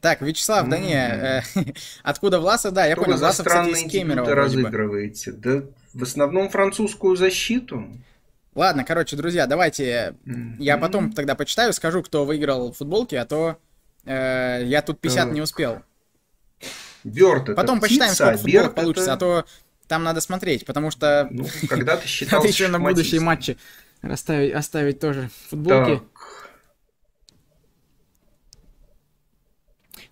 Так, Вячеслав, да не, э, откуда Власа? Да, я Что понял, Власов, кстати, из Кемерово разыгрываете? Да в основном французскую защиту. Ладно, короче, друзья, давайте я Мгм. потом тогда почитаю, скажу, кто выиграл футболки, а то э, я тут 50 Так. не успел. Бёрд это Потом посчитаем, птица, сколько а футболок Берд получится, а это- то там надо смотреть, потому что Ну, когда ты надо считался еще на будущие матчи расставить, оставить тоже футболки. Так,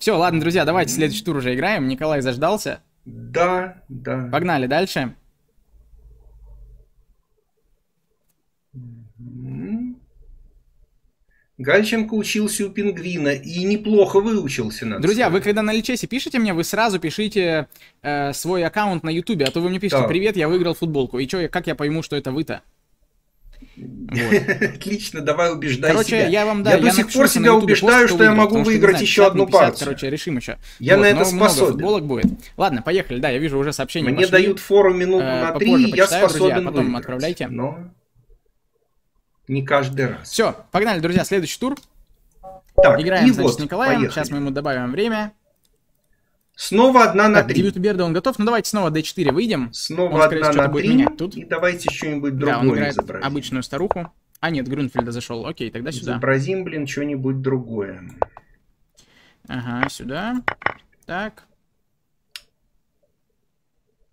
Все, ладно, друзья, давайте следующий тур уже играем. Николай заждался. да, да. Погнали дальше. Гальченко учился у пингвина и неплохо выучился, надо Друзья, вы когда на личесе пишете мне, вы сразу пишите э, свой аккаунт на ютубе, а то вы мне пишете, Так. привет, я выиграл футболку. И чё, как я пойму, что это вы-то? Вот. Отлично, давай убеждай Короче, себя. я вам, да, Я до сих пор себя убеждаю, кто что я могу потому что, выиграть еще 50, одну 50, партию. Короче, решим еще. Я на это способен. футболок будет. Ладно, поехали, да, я вижу уже сообщение. Мне пошли. дают фору минуту Э, на три, я почитаю, друзья, способен потом выиграть. отправляйте. Но не каждый раз. Все, погнали, друзья, следующий тур. Так, Играем, и значит, вот, с Николаем. поехали. Сейчас мы ему добавим время. Снова одна на Так, три. дебют Берда он готов. Ну давайте снова D4 выйдем. Снова Он, одна всего, на будет три. менять тут. И давайте что-нибудь Да, он другое играет изобразим. обычную старуху. А нет, Грюнфельда зашел. Окей, тогда сюда. Изобразим, блин, что-нибудь другое. Ага, сюда. Так.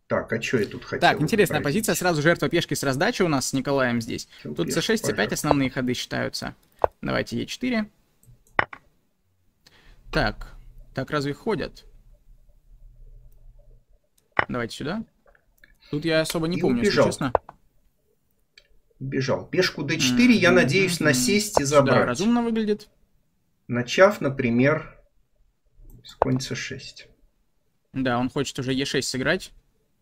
Так, а что я тут хотел? Так, интересная изобразить? позиция. Сразу жертва пешки с раздачи у нас с Николаем здесь. Ну, Тут пешка, c6, c5 пожалуйста. основные ходы считаются. Давайте e4. Так. Так разве ходят? Давайте сюда. Тут я особо не И помню, убежал. если честно. Бежал. Пешку d4 я надеюсь насесть и забрать. разумно выглядит. Начав, например, с конь c6. Да, он хочет уже e6 сыграть.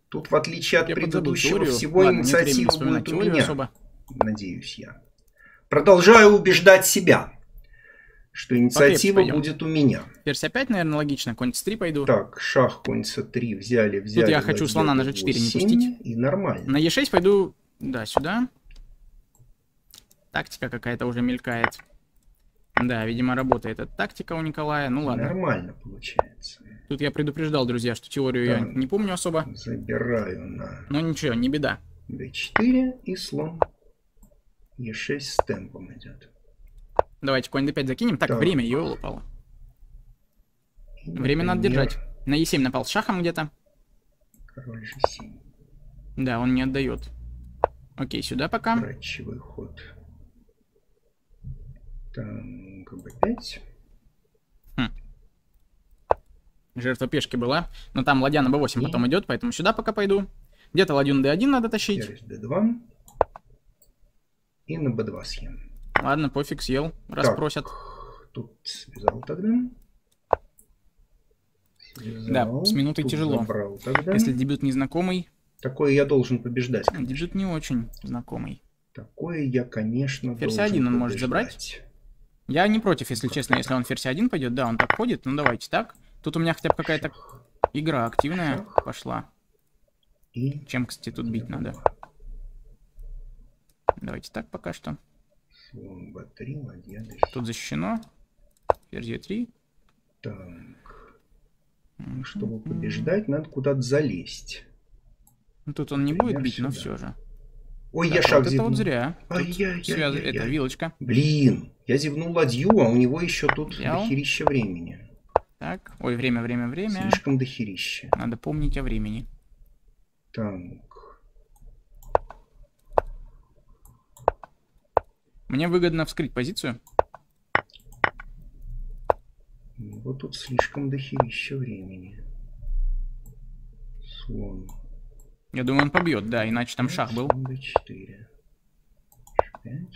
Тут, в отличие от Я предыдущего, всего Ладно, инициатива будет у меня. особо. Надеюсь я. Продолжаю убеждать себя, что инициатива будет у меня. Ферзь опять, наверное, логично. Конь c3 пойду. Так, шах, конь c3 взяли, взяли. я хочу слона на d8, g4 не пустить. И нормально. На e6 пойду, да, сюда. Тактика какая-то уже мелькает. Да, видимо, работает эта тактика у Николая. Ну ладно. Нормально получается. Тут я предупреждал, друзья, что теорию я Так. не помню особо. Забираю на Но ничего, не беда. d4 и слон e6 с темпом идет. Давайте конь d5 закинем. Так, Так. время, ёлы упало. Время надо держать. На e7 напал с шахом где-то. Король g7. Да, он не отдает. Окей, сюда пока. Вкрадчивый ход. Так, b5. Жертва пешки была. Но там ладья на b8 И? потом идет, поэтому сюда пока пойду. Где-то ладью на d1 надо тащить. Ферзь d2. И на b2 съем. Ладно, пофиг, съел, раз Так, просят. Тут связал тогда. Связал, с минутой тут тяжело. тогда. Если дебют незнакомый, Такое я должен побеждать. а, дебют не очень знакомый. Такое я, конечно, Ферзь должен один он может побеждать. Я не против, если честно, если он ферзь 1 пойдет. Да, он так ходит. Ну давайте так. Тут у меня хотя бы какая-то игра активная Шах. пошла. И Чем, кстати, тут бить надо? Давайте так пока что. слон b3, ладья d6. Тут защищено. Ферзь e3. Так, чтобы побеждать, надо куда-то залезть. Ну, тут он не будет бить, но сюда. все же. Ой, Так, я вот шаг это зевнул. вот зря. Ай-яй-яй-яй-яй. связ- Это вилочка. Блин, я зевнул ладью, а у него еще тут Взял. дохерища времени. Так. Ой, время, время, время. Слишком дохерища. Надо помнить о времени. Так, Мне выгодно вскрыть позицию. ну вот тут слишком дохерища времени. Слон. Я думаю, он побьет, да, иначе там шах был. Слон d4. H5.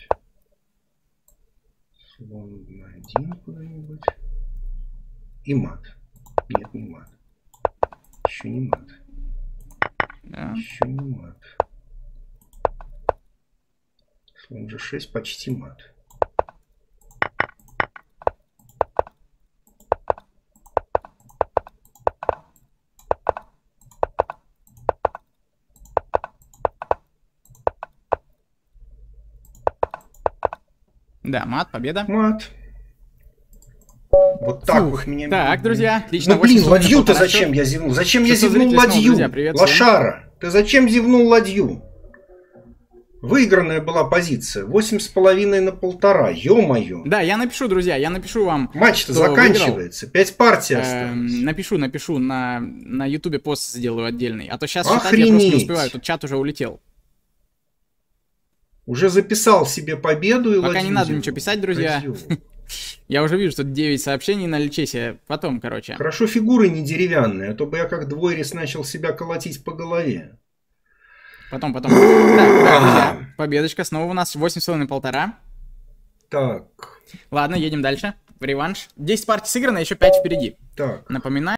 Слон на 1 куда-нибудь. И мат. Нет, не мат. Еще не мат. Да. Еще не мат. Слон g6 почти мат. Да, мат, победа. Мат. Вот так Фух. вот меня... Так, друзья, отлично. Ну блин, 8,5 ладью-то зачем я зевнул? Зачем я 600 зевнул ладью? друзья. Лошара, ты зачем зевнул ладью? Выигранная была позиция. Восемь с половиной на полтора. Ё-моё. Да, я напишу, друзья, я напишу вам. Матч-то заканчивается. Пять партий эм, осталось. напишу, напишу на на Ютубе пост сделаю отдельный. А то сейчас читать я просто не Охренеть. успеваю, тут чат уже улетел. Уже записал себе победу и Пока не надо ничего писать, друзья. Я уже вижу, что 9 сообщений на лечесе. Потом, короче. Хорошо фигуры не деревянные, а то бы я как двойрис начал себя колотить по голове. Потом, потом. Так, друзья, победочка. Снова у нас 8,5 полтора. Так, Ладно, едем дальше. В реванш. 10 партий сыграно, еще 5 впереди. так. Напоминаю.